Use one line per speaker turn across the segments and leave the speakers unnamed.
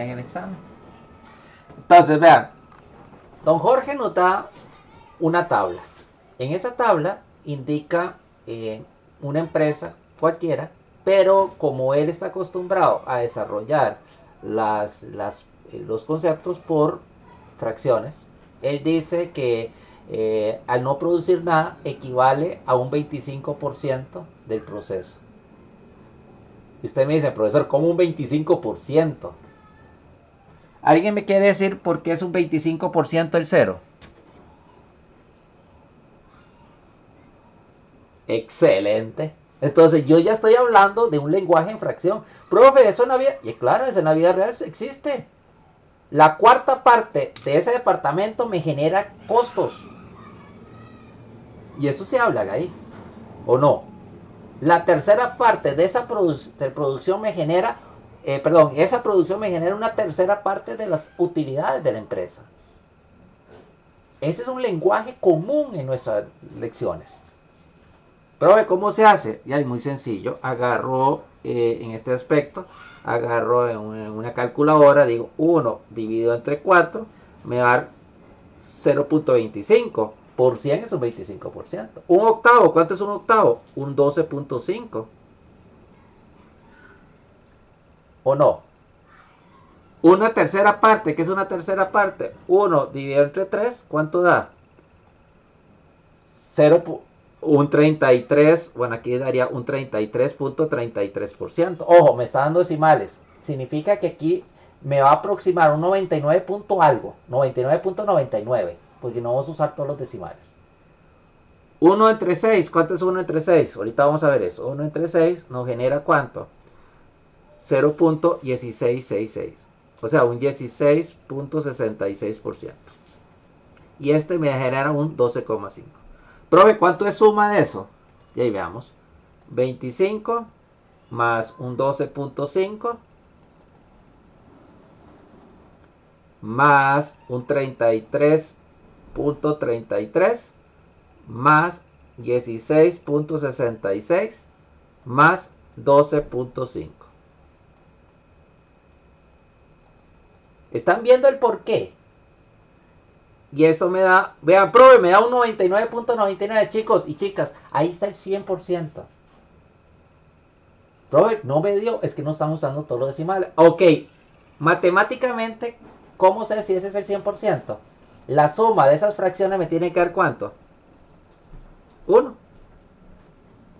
en el examen. Entonces, vean, don Jorge nos da una tabla. En esa tabla indica eh, una empresa cualquiera, pero como él está acostumbrado a desarrollar las, las, eh, los conceptos por fracciones, él dice que eh, al no producir nada equivale a un 25% del proceso. Y usted me dice, profesor, ¿cómo un 25%? ¿Alguien me quiere decir por qué es un 25% el cero? Excelente. Entonces yo ya estoy hablando de un lenguaje en fracción. Profe, eso en la vida... Y claro, eso en la vida real existe. La cuarta parte de ese departamento me genera costos. Y eso se habla ahí. ¿O no? La tercera parte de esa producción me genera, eh, perdón, esa producción me genera una tercera parte de las utilidades de la empresa. Ese es un lenguaje común en nuestras lecciones. Pero ¿cómo se hace? Ya es muy sencillo. Agarro eh, en este aspecto, agarro en una, calculadora, digo 1 dividido entre 4, me va a dar 0.25. Por 100 es un 25%. Un octavo, ¿cuánto es un octavo? Un 12.5. ¿O no? Una tercera parte, ¿qué es una tercera parte? 1 dividido entre 3, ¿cuánto da? 0 un 33, bueno, aquí daría un 33.33%. Ojo, me está dando decimales. Significa que aquí me va a aproximar un 99 punto algo, 99.99, porque no vamos a usar todos los decimales. 1 entre 6, ¿cuánto es 1 entre 6? Ahorita vamos a ver eso. 1 entre 6 nos genera cuánto? 0.1666. O sea, un 16.66%. Y este me genera un 12,5. Profe, ¿cuánto es suma de eso? Y ahí veamos. 25 más un 12.5 más un 33.33 más 16.66 más 12.5. ¿Están viendo el por qué? Y eso me da, vean, profe, me da un 99.99 chicos y chicas. Ahí está el 100%. Profe, no me dio, es que no estamos usando todos los decimales. Ok, matemáticamente, ¿cómo sé si ese es el 100%? La suma de esas fracciones me tiene que dar cuánto? 1.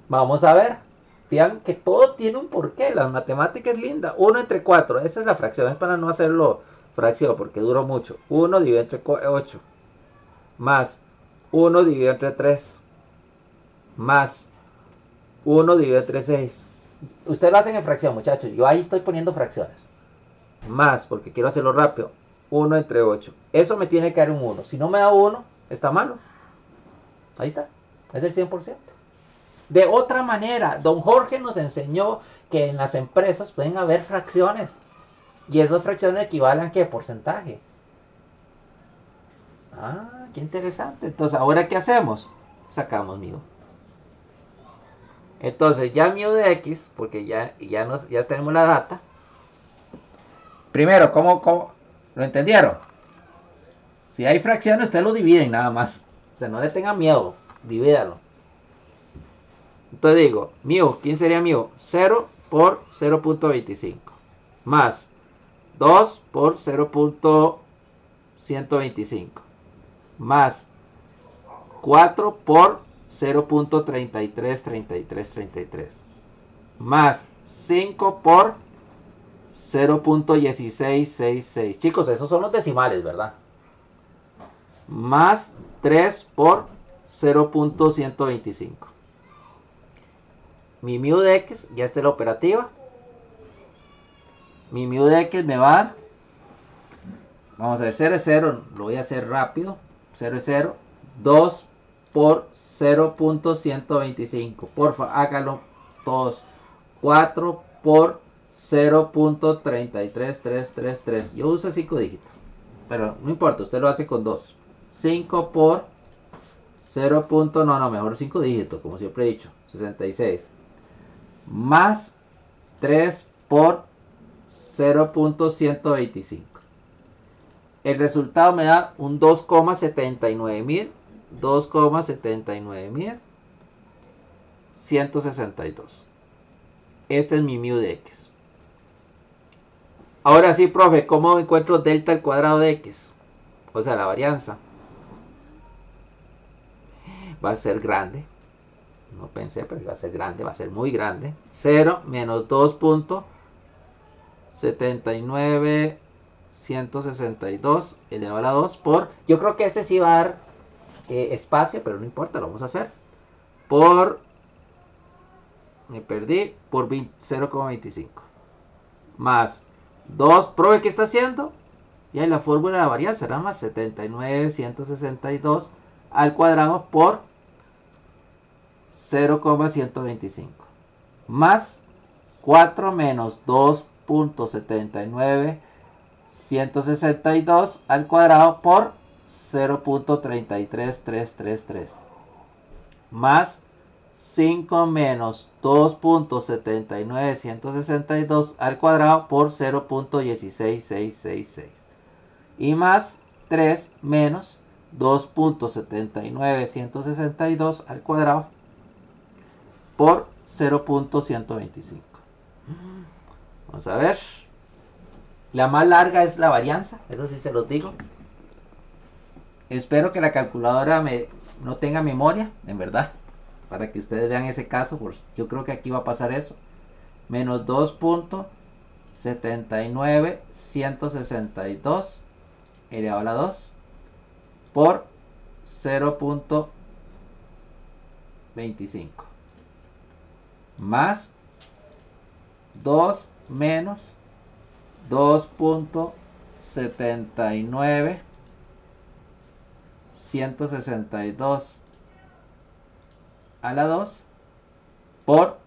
Vamos a ver. Vean que todo tiene un porqué. La matemática es linda. 1 entre 4. Esa es la fracción. Es para no hacerlo fracción porque duró mucho. 1 dividido entre 8 más 1 dividido entre 3 más 1 dividido entre 6. Ustedes lo hacen en fracción, muchachos. Yo ahí estoy poniendo fracciones. Más, porque quiero hacerlo rápido. 1 entre 8. Eso me tiene que dar un 1. Si no me da 1, está malo. Ahí está. Es el 100%. De otra manera, don Jorge nos enseñó que en las empresas pueden haber fracciones. Y esas fracciones equivalen a qué porcentaje. Ah, qué interesante. Entonces, ¿ahora qué hacemos? Sacamos mu. Entonces, ya mu de x, porque ya, ya, nos, ya tenemos la data. Primero, ¿cómo, ¿cómo? ¿Lo entendieron? Si hay fracciones, ustedes lo dividen nada más. O sea, no le tengan miedo. Divídalo. Entonces digo, mu, ¿quién sería mu? 0 por 0.25. Más 2 por 0.125 más 4 por 0.333333 más 5 por 0.1666 chicos esos son los decimales verdad más 3 por 0.125 mi mu de x ya está la operativa mi mu de x me va a dar, vamos a ver, 0 es 0, lo voy a hacer rápido, 0 es 0, 2 por 0.125, porfa, hágalo todos, 4 por 0.33333, yo uso 5 dígitos, pero no importa, usted lo hace con 2, 5 por 0. no, no, mejor 5 dígitos, como siempre he dicho, 66, más 3 por 0.125. El resultado me da un 2,79 mil, 2,79 mil, 162. Este es mi mu de x. Ahora sí, profe, ¿cómo encuentro delta al cuadrado de x? O sea, la varianza. Va a ser grande. No pensé, pero va a ser grande, va a ser muy grande. 0 menos 2.79 162 elevado a la 2 por... Yo creo que ese sí va a dar eh, espacio, pero no importa, lo vamos a hacer. Por... Me perdí. Por 0,25. Más 2. Probe qué está haciendo. Y ahí la fórmula de la varianza será más 79, 162 al cuadrado por 0,125. Más 4 menos 2.79 162 al cuadrado por 0.33333 más 5 menos 2.79 162 al cuadrado por 0.16666 y más 3 menos 2.79 162 al cuadrado por 0.125 vamos a ver la más larga es la varianza, eso sí se los digo. Espero que la calculadora me, no tenga memoria, en verdad, para que ustedes vean ese caso, pues yo creo que aquí va a pasar eso. Menos 2.79 162 elevado a la 2 por 0.25 más 2 menos 2.79 162 a la 2 por